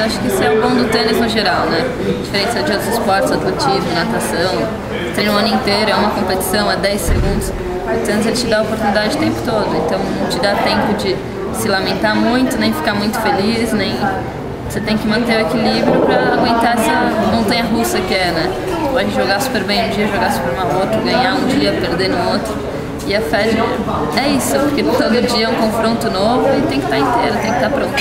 Eu acho que isso é o bom do tênis no geral, né? Diferença é de outros esportes, atletismo, natação, treino o ano inteiro, é uma competição, é 10 segundos. O tênis ele te dá a oportunidade o tempo todo, então não te dá tempo de se lamentar muito, nem ficar muito feliz, nem você tem que manter o equilíbrio para aguentar essa montanha russa que é, né? Pode jogar super bem um dia, jogar super mal outro, ganhar um dia, perder no outro. E a FED é isso, porque todo dia é um confronto novo e tem que estar inteiro, tem que estar pronto.